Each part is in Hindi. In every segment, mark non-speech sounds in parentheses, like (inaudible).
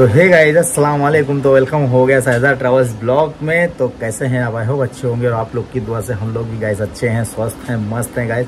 तो हे गाइस अस्सलाम वालेकुम तो वेलकम हो गया साइजा ट्रेवल्स ब्लॉग में। तो कैसे हैं? आप आई होप अच्छे होंगे और आप लोग की दुआ से हम लोग भी गाइस अच्छे हैं, स्वस्थ हैं, मस्त हैं गाइस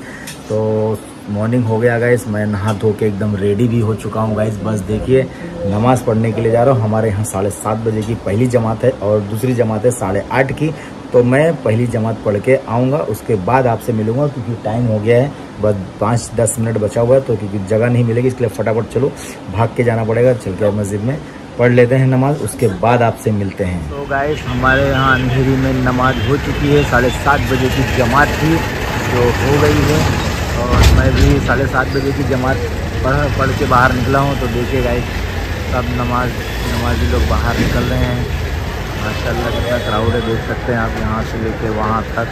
तो मॉर्निंग हो गया गाइस मैं नहा धो के एकदम रेडी भी हो चुका हूँ गाइस बस देखिए, नमाज़ पढ़ने के लिए जा रहा हूँ। हमारे यहाँ साढ़े सात बजे की पहली जमात है और दूसरी जमात है साढ़े आठ की। तो मैं पहली जमात पढ़ के आऊँगा, उसके बाद आपसे मिलूँगा क्योंकि टाइम हो गया है। बस पाँच दस मिनट बचा हुआ है तो क्योंकि जगह नहीं मिलेगी, इसके लिए फटाफट चलो। भाग के जाना पड़ेगा, चल के मस्जिद में। पढ़ लेते हैं नमाज़, उसके बाद आपसे मिलते हैं। तो गाइस हमारे यहाँ अंधेरी में नमाज़ हो चुकी है, साढ़े सात बजे की जमात थी, जो हो गई है। और मैं भी साढ़े सात बजे की जमात पढ़ पढ़ के बाहर निकला हूँ तो देखिए गाइस सब नमाज़, नमाजी लोग बाहर निकल रहे हैं। माशाल्लाह, कितना क्राउड है, देख सकते हैं आप यहाँ से लेके वहाँ तक।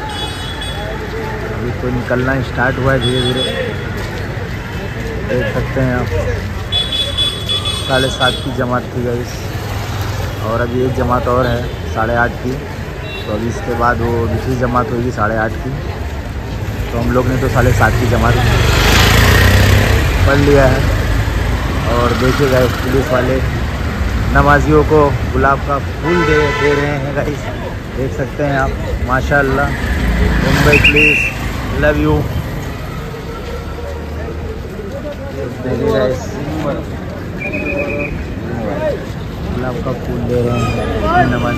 अभी तो निकलना स्टार्ट हुआ है धीरे धीरे देख सकते हैं आप। साढ़े सात की जमात थी गई। और अभी एक जमात और है, साढ़े आठ की। तो अभी इसके बाद वो दूसरी जमात होगी साढ़े आठ की। तो हम लोग ने तो साढ़े सात की जमात पढ़ लिया है। और देखिए गए पुलिस वाले नमाजियों को गुलाब का फूल दे दे रहे हैं गाइस देख सकते हैं आप, माशाल्लाह। मुंबई पुलिस लव यू देखिए गाइस गुलाब का फूल दे रहे हैं नमाज़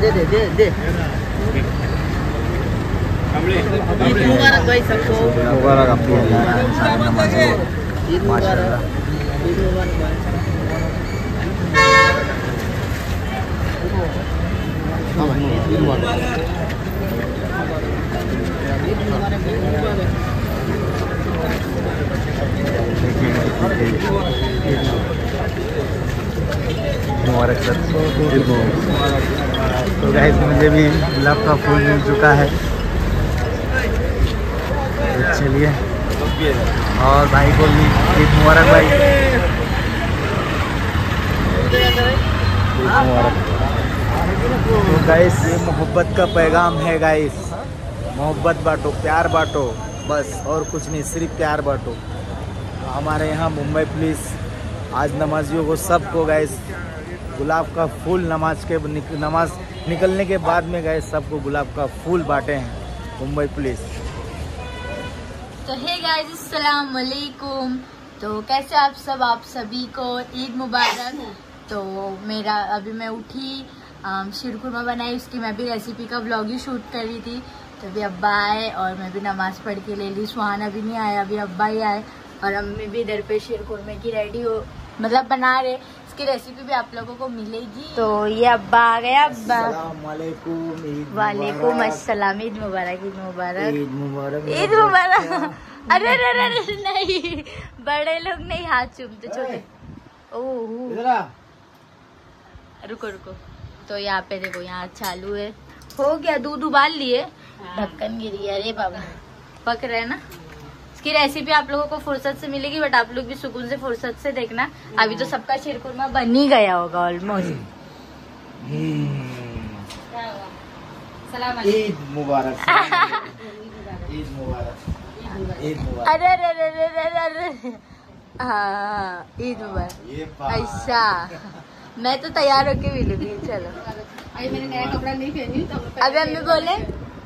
दे दे दे दे ईद मुबारक भाई सबको मुबारक आपको सारे नमाज़ ईद मुबारक ईद मुबारक भाई हाँ भाई ईद तो गाइस मुझे भी गुलाब का फूल मिल चुका है। चलिए। और भाई को भी ईद मुबारक भाई। ईद मुबारक। तो गाइस ये मोहब्बत का पैगाम है गाइस मोहब्बत बांटो प्यार बांटो बस और कुछ नहीं सिर्फ़ प्यार बांटो. हमारे यहाँ मुंबई पुलिस आज नमाजियों को सबको गाइस गुलाब का फूल नमाज़ के निक, नमाज़ निकलने के बाद में गए सबको गुलाब का फूल बांटे हैं मुंबई पुलिस. तो हे गाइस अस्सलाम वालेकुम तो कैसे आप सब आप सभी को ईद मुबारक? तो मेरा अभी मैं उठी शीर खुरमा बनाई उसकी मैं भी रेसिपी का ब्लॉग ही शूट कर रही थी। तो अभी अब्बा आए और मैं भी नमाज़ पढ़ के ले ली। सुहान अभी नहीं आया अभी अब्बा ही आए और अम्मी भी इधर पे शीर खुरमे की रेडी हो मतलब बना रहे। इसकी रेसिपी भी आप लोगों को मिलेगी। तो ये अब्बा आ गया अब्बा। वालेकुम अस्सलाम ईद मुबारक ईद मुबारक। ईद मुबारक ईद मुबारक। अरे अरे अरे अरे, नहीं बड़े लोग नहीं हाथ चूमते छोटे। ओह। रुको रुको। तो यहाँ पे देखो यहाँ चालू है। हो गया दूध उबाल लिए। ढक्कन गिर गया अरे बाबा। पक रहा है ना? इसकी रेसिपी आप लोगों को फुर्सत से मिलेगी बट आप लोग भी सुकून से फुर्सत से देखना। अभी तो सबका शीरकुरमा बन ही गया होगा ऑलमोस्ट सलाम ईद मुबारक। (laughs) ईद मुबारक। ईद मुबारक। अरे अरे अरे अरे अरे हाँ ईद मुबारक। ऐसा मैं तो तैयार होके मिलूँगी चलो। अभी मैंने नया कपड़ा नहीं पहनी तो अभी अम्मी बोले?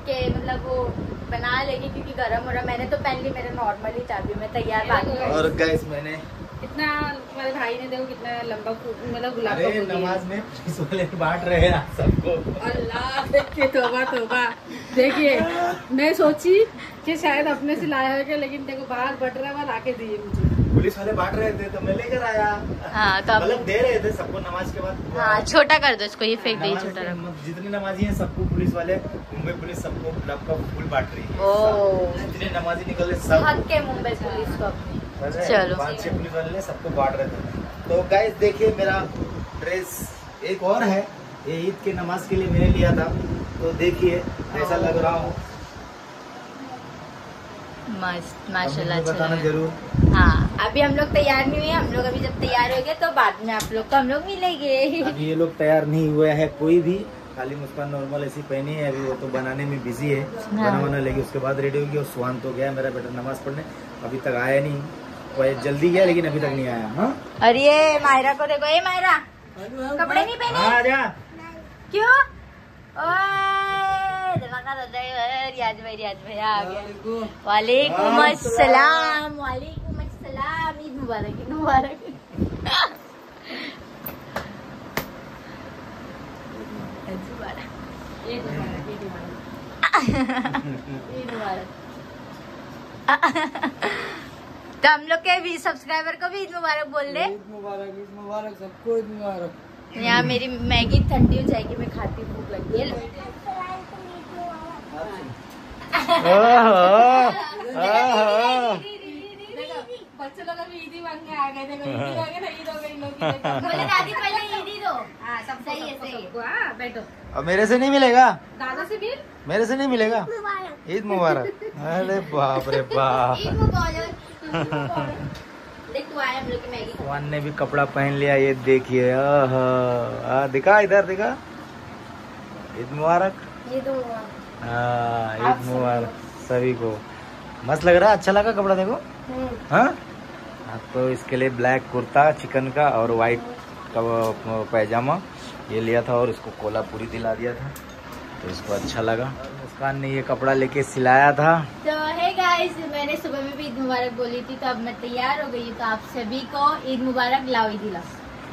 कि मतलब वो बना लेगी क्योंकि गर्म हो रहा मैंने तो पहन ली मेरा नॉर्मल ही था मैं तैयार बाकी और गैस मैंने इतना तुम्हारे भाई ने देखो कितना लंबा मतलब गुलाब अरे नमाज़ में बांट रहे हैं सबको। अल्लाह देखिए तोबा तोबा। देखिए मैं सोची कि शायद अपने से लाया होगा लेकिन देखो बाहर बट रहा है लाके दिए मुझे। पुलिस वाले बांट रहे थे तो मैं लेकर आया। हाँ तो अब मतलब दे रहे थे सबको नमाज़ के बाद। हाँ छोटा कर दो इसको ये फेंक दे छोटा रखो। जितने नमाजी हैं सबको पुलिस वाले मुंबई पुलिस सबको गुलाब का फूल बांट रही है। जितने नमाजी निकले सब हक के मुंबई पुलिस को रहे? चलो। पाँच छह पुलिस वाले ने सबको बांट रहे थे। तो गाइस देखिए मेरा ड्रेस एक और है। ये ईद के नमाज़ के लिए मैंने लिया था। तो देखिए ऐसा लग रहा हूँ मस्त माशाल्लाह अच्छा बताना ज़रूर। हाँ अभी हम लोग तैयार नहीं हुए हम लोग अभी जब तैयार हो गए तो बाद में आप लोग को हम लोग मिलेंगे। अभी ये लोग तैयार नहीं हुए है कोई भी खाली मुस्कान नॉर्मल ऐसी पहनी है अभी वो तो बनाने में बिज़ी है। हाँ। बना बना लेगी उसके बाद रेडी होगी और सुहान तो गया मेरा बेटा नमाज़ पढ़ने। अभी तक आया नहीं वो जल्दी गया लेकिन अभी तक नहीं आया हाँ? और ये मायरा को देखो ये मायरा कपड़े नहीं पहने? हाँ, आ जा। क्यों? रियाज भाई रियाज भाई आ गया। वालेकुम। अस्सलाम वालेकुम अस्सलाम ईद मुबारक ईद मुबारक। ईद मुबारक। तो हम लोग के भी सब्सक्राइबर को भी ईद मुबारक बोल दे। ईद मुबारक ईद मुबारक सबको ईद मुबारक। यहाँ मेरी मैगी ठंडी हो जाएगी मैं खाती भूख लगी है। बच्चे लोग अभी ईदी मांग आ गए देखो ईदी मांगे ना ईद हो। गई लोग बोले दादी पहले ईद दो हाँ, सबको, सही है, सही है। हाँ, बैठो अब मेरे से नहीं मिलेगा। दादा से मिल मेरे से नहीं मिलेगा। ईद मुबारक। अरे बाप रे बाप। ईद मुबारक। देख तू आया हम लोग की मैगी। खा। सुहान ने भी कपड़ा पहन लिया ये देखिए। आहा, आ, दिखा इधर दिखा। ईद मुबारक। ये तो हाँ ईद मुबारक सभी को। मस्त लग रहा है? अच्छा लगा कपड़ा देखो। हाँ हाँ, तो इसके लिए ब्लैक कुर्ता चिकन का और वाइट का पैजामा ये लिया था और इसको कोलापुरी दिला दिया था। तो इसको अच्छा लगा। मुस्कान ने ये कपड़ा लेके सिलाया था। तो है गाइस मैंने सुबह में भी ईद मुबारक बोली थी तो अब मैं तैयार हो गई तो आप सभी को ईद मुबारक लाओ ईद लाओ,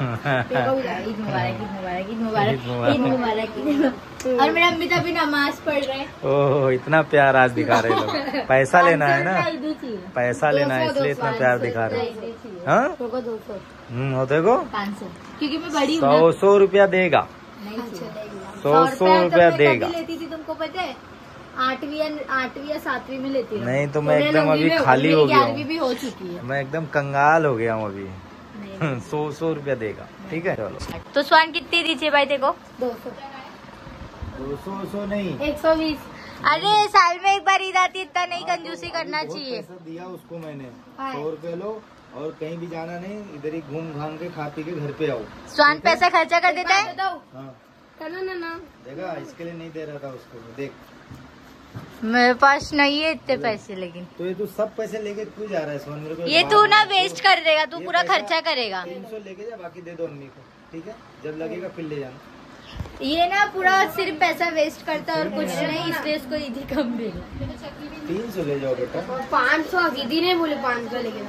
(laughs) ईद मुबारक ईद मुबारक। ईद मुबारक ईद मुबारक। और मेरे अम्मी तो अभी नमाज़ पढ़ रहे हैं। ओह इतना प्यार आज दिखा रहे लोग। (laughs) पैसा लेना है ना? ही पैसा लेना है इसलिए इतना प्यार दिखा रहे ही। चाहिए। हाँ? दो सौ हम्म हो देखो सौ। क्योंकि मैं बड़ी सौ सौ रुपया देगा। सौ सौ तो रुपया देगा। लेती थी तुमको पता है? आठवीं या आठवीं या सातवीं में लेती। नहीं तो मैं एकदम अभी खाली हो गया भी हो चुकी है। मैं एकदम कंगाल हो गया हूँ अभी। (laughs) सौ सौ रुपया देगा। ठीक है चलो। तो स्वान कितनी दीजिए भाई देखो। दो सौ। दो सौ सौ नहीं। एक सौ बीस। अरे साल में एक बार ईद आती इतना नहीं कंजूसी करना चाहिए। दिया उसको मैंने। हाँ। सौ रुपये लो और कहीं भी जाना नहीं इधर ही घूम घाम के खा पी के घर पे आओ। स्वान पैसा खर्चा कर देता है? हाँ। ना ना। देखा इसके लिए नहीं दे रहा था उसको देख। मेरे पास नहीं है इतने पैसे लेकिन। तो ये तू सब पैसे लेके क्यों जा रहा है सोन मेरे को ये बात तू ना वेस्ट कर देगा तू पूरा खर्चा करेगा। तीन सौ लेके जा बाकी दे दो अम्मी को ठीक है? जब लगेगा फिर ले जाना। ये ना पूरा सिर्फ़ पैसा वेस्ट करता है और कुछ नहीं इसलिए इसको ईदी कम देगा तीन सौ ले जाओ बेटा। पाँच सौ दीदी ने बोले पाँच सौ लेके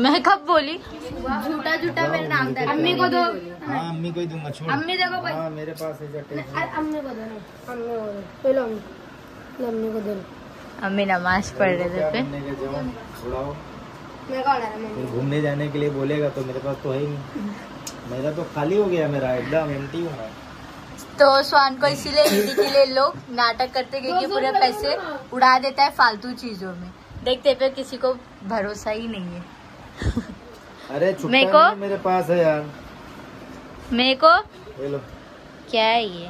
मैं कब बोली? झूठा झूठा मेरा नाम था अम्मी को दो। हाँ अम्मी को ही दूँगा छोड़। अम्मी देखो भाई। हाँ मेरे पास है अम्मी को दो ना अम्मी को दो। पहले अम्मी। अम्मी को दो अम्मी नमाज़ पढ़ रहे थे पे घूमने के जाओ छुड़ाओ मैं कहा रहा मम्मी घूमने जाने के लिए बोलेगा तो मेरे पास तो है ही नहीं। मेरा तो खाली हो गया मेरा एकदम एम्प्टी हूँ मैं। तो स्वान को इसीलिए ईदी के लिए लोग नाटक करते क्योंकि पूरे पैसे उड़ा देता है फालतू चीज़ों में। देखते पे किसी को भरोसा ही नहीं है। अरे (laughs) मेरे को? मेरे पास है यार। मेरे को क्या है ये?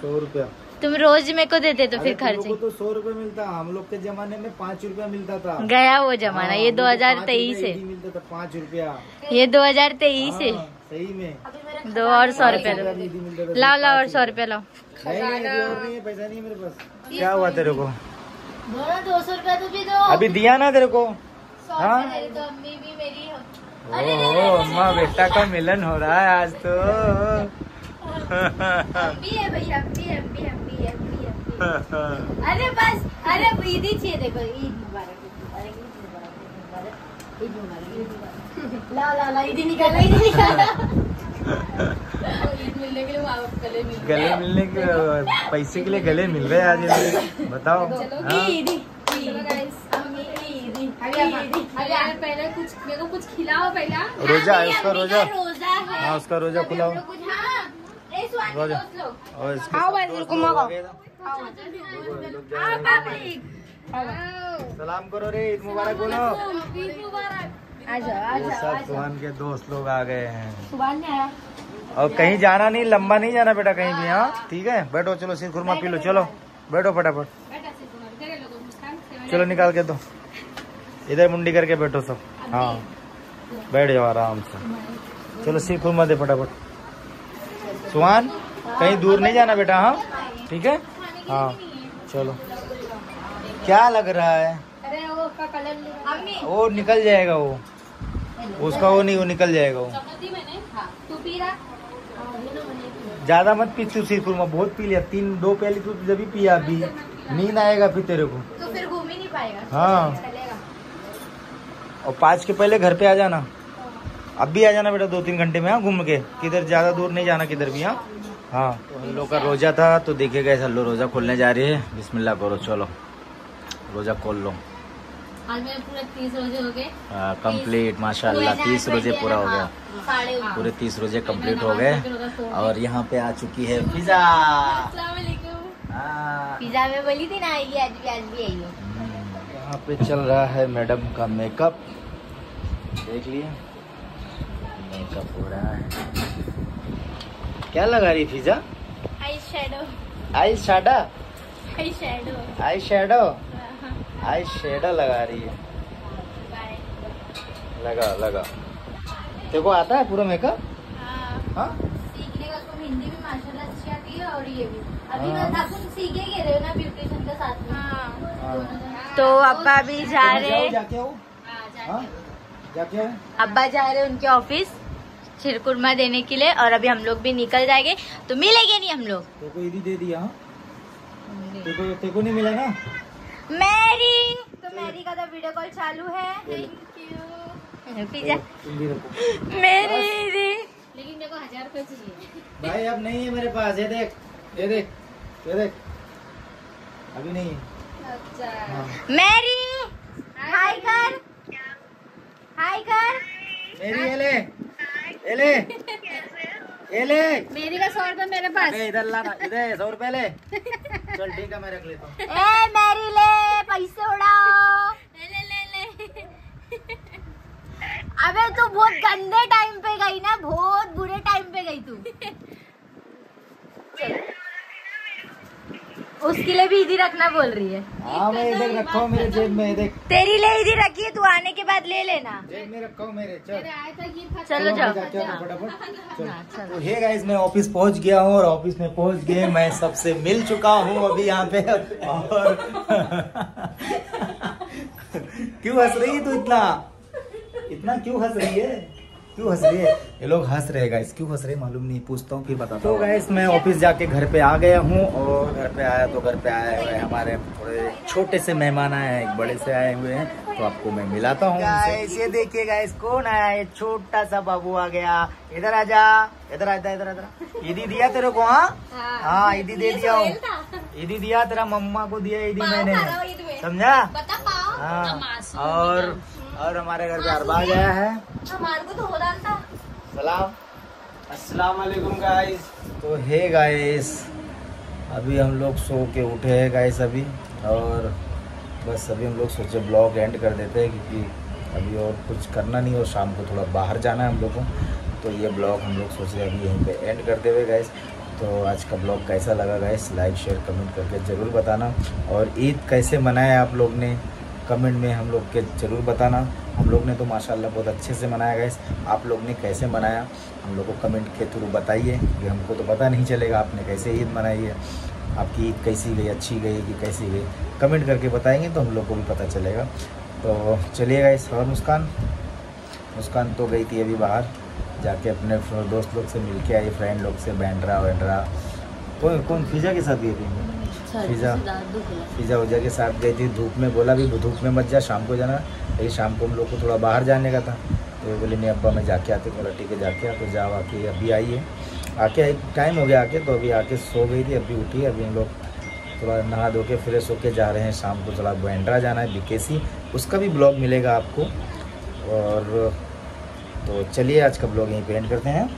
सौ रुपया। तुम रोज मेरे को देते तो फिर खर्चे। तो सौ रुपए मिलता हम लोग के जमाने में पाँच रुपया मिलता था। गया वो जमाना हाँ, ये दो हज़ार तेईस 2023 पाँच है। रुपए ही मिलता था पाँच रुपया। ये 2023 है। हाँ, सही में। दो और सौ रुपया रुपया दो। लाओ लाओ और सौ रुपया लाओ। है पैसा नहीं मेरे पास। क्या हुआ तेरे को? दो सौ रुपया तो भी दो। अभी दिया ना तेरे को? हाँ? हो। ओह अम्मा बेटा का मिलन हो रहा है आज तो। है अरे बस अरे ईद ही चाहिए देखो ईद मुबारक ईद मुबारक ईद मुबारक ईद मुबारक ईद मुबारक। ला ला ला ईद निकाला ईद निकाला. ईद मिलने के लिए गले मिल गले मिलने के पैसे के लिए गले मिल रहे आज इनके। बताओ। पहले कुछ मेरे को कुछ खिलाओ पहला। रोजा है उसका रोजा। रोजा है। उसका रोजा खुला हो कुछ हाँ ए स्वान के रोजा। और इसके आओ साथ भाई, दोस्त रुको, लोग मगाओ। आ गए ना। हाँ। पब्लिक सलाम करो रे ईद मुबारक बोलो। ईद मुबारक। सब सुहान के दोस्त लोग आ गए हैं। सुबह नहीं आया? और कहीं जाना नहीं लंबा नहीं जाना बेटा कहीं भी हाँ? ठीक है? बैठो चलो सिर खुरमा पी लो चलो। बैठो फटाफट। चलो निकाल के दो। इधर मुंडी करके बैठो सब। हाँ। बैठ जाओ आराम से। चलो सिर खुरमा दे फटाफट। सुहान कहीं दूर नहीं जाना बेटा हाँ? ठीक है? हाँ। चलो। क्या लग रहा है? वो निकल जाएगा वो। उसका वो नहीं वो निकल जाएगा वो। हाँ ज़्यादा मत पी तू सिरपुर में बहुत पी लिया। तीन दो पहले तू जब भी पिया अभी नींद आएगा फिर तेरे को। तो फिर घूम ही नहीं पाएगा। हाँ। और पाँच के पहले घर पे आ जाना। अब भी आ जाना बेटा दो तीन घंटे में हाँ घूम के। किधर ज़्यादा दूर नहीं जाना किधर भी हाँ। हाँ। तो लोग का रोजा था तो देखेगा ऐसा लो रोजा खोलने जा रही है। बिस्मिल्लाह करो चलो। रोजा खोल लो। आज मेरे पूरे तीस रोज़े हो गए। कंप्लीट माशाल्लाह तीस रोज़े पूरा हो गया। पूरे तीस रोज़े कंप्लीट हो गए। और यहाँ पे आ चुकी है (laughs) पिज्जा। हाँ। पिज्जा में बोली थी ना आएगी आज भी आज भी आई यहाँ पे चल रहा है मैडम का मेकअप। देख लिए। मेकअप हो रहा है। क्या लगा रही फिजा eyeshadow eyeshadow eyeshadow eyeshadow eyeshadow लगा रही है। लगा लगा। तेरे को आता है पूरा मेकअप हाँ। सीखने का उसको हिंदी भी माशाल्लाह अच्छी आती है और ये भी। अभी हाँ। बस अपन रहे हो ना ब्यूटिशियन के साथ में। हाँ। तो अब्बा भी जा रहे जाके आओ। हाँ जाके अब्बा जा रहे उनके ऑफ़िस छिरकुरमा देने के लिए और अभी हम लोग भी निकल जाएँगे। तो मिलेंगे नहीं हम लोग? तेरे को दे दिया हाँ? तेरे को नहीं मिला ना? मैरी। तो मैरी का तो वीडियो कॉल चालू है। थैंक यू मेरी। लेकिन मेरे को हज़ार रुपए चाहिए। भाई अब नहीं है मेरे पास। ये देख ये देख ये देख। अभी नहीं है। अच्छा। हाँ। मैरी। हाय कर हाय कर मेरी ये ले ये ले ये ले मेरी का सौ रुपए मेरे पास। इधर लाना इधर सौ रुपए ले। चल ठीक है मैं रख लेता हूँ। ए मैरी ले। पैसे उड़ाओ। ले ले ले ले। अबे तू बहुत गंदे टाइम पे गई ना बहुत बुरे टाइम पे गई तू। (laughs) उसके लिए भी इधर रखना बोल रही है। हाँ मैं इधर रखा हूँ मेरे जेब में ये देख। तेरी ले इधर रखी है तू आने के बाद ले लेना। जेब में रखा हूँ मेरे चल। चलो जाओ। हूँ फटाफट। तो हे गाइस मैं ऑफ़िस पहुँच गया हूँ और ऑफ़िस में पहुँच गए मैं सबसे मिल चुका हूँ अभी यहाँ पे। और (laughs) क्यों हंस रही है तू इतना? इतना क्यों हंस रही है? क्यों हंस रही है? ये लोग हंस रहे गाइस क्यों हंस रहे मालूम नहीं पूछता हूँ फिर बताता तो गाइस मैं ऑफ़िस जाके घर पे आ गया हूँ और घर पे आया तो घर पे आए हुए हमारे थोड़े छोटे से मेहमान आए हैं एक बड़े से आए हुए हैं तो आपको मैं मिलाता हूँ गाइस ये देखिए गाइस कौन आया है? छोटा सा बाबू आ गया। इधर आजा इधर आजा इधर आजा ईदी दिया तेरे को हाँ? हाँ। ईदी दे दिया हूँ। ईदी दिया तेरा मम्मा को दिया ईदी मैंने। समझा? हाँ। और और हमारे घर पे अरबाज आया है। हमारे को तो हो रहा सलाम। अस्सलाम वालेकुम गाइस तो हे गाइस अभी हम लोग सो के उठे हैं गाइस अभी और बस अभी हम लोग सोचे ब्लॉग एंड कर देते हैं क्योंकि अभी और कुछ करना नहीं और शाम को थोड़ा बाहर जाना है हम लोग को। तो ये ब्लॉग हम लोग सोचे अभी यहीं पे एंड करते हुए गाइस तो आज का ब्लॉग कैसा लगा गाइस लाइक शेयर कमेंट करके ज़रूर बताना। और ईद कैसे मनाया आप लोग ने? कमेंट में हम लोग के ज़रूर बताना। हम लोग ने तो माशाल्लाह बहुत अच्छे से मनाया गाइस आप लोग ने कैसे मनाया? हम लोग को कमेंट के थ्रू बताइए, कि हमको तो पता नहीं चलेगा, आपने कैसे ईद मनाई है? आपकी ईद कैसी गई, अच्छी गई कि कैसी गई? कमेंट करके बताएँगे तो हम लोग को भी पता चलेगा। तो चलिए गाइस और मुस्कान? मुस्कान तो गई थी अभी बाहर, जाके अपने दोस्त लोग से मिल के आई फ्रेंड लोग से बैंड्रा वैंड्रा कौन कौन, फिजा के साथ गई थी? फिजा फिजा उजा के साथ गई थी धूप में बोला भी धूप में मत जा शाम को जाना। लेकिन शाम को हम लोग को थोड़ा बाहर जाने का था। तो ये बोले नहीं अब्बा मैं जाके आते बोला ठीक है जाके आ तो जाओ आके अभी आई है आके एक टाइम हो गया आके तो अभी आके सो गई थी अभी उठी अभी हम लोग थोड़ा नहा धो के फ्रेश होके जा रहे हैं। शाम को थोड़ा बैंड्रा जाना है बीकेसी उसका भी ब्लॉग मिलेगा आपको। और तो चलिए आज का ब्लॉग यहीं पे एंड करते हैं।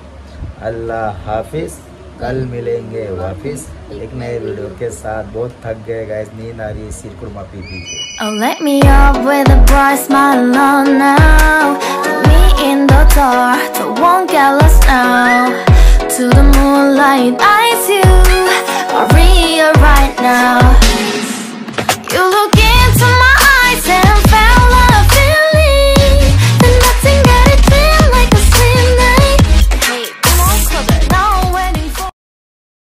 अल्लाह हाफिज़। कल मिलेंगे वापस एक नए वीडियो के साथ बहुत थक गए गाइस नींद आ रही है सिर कुरमा पी पी के Oh let me up with a bright smile on now Put me in the dark, the one get lost now To the moonlight eyes you, Maria right now You look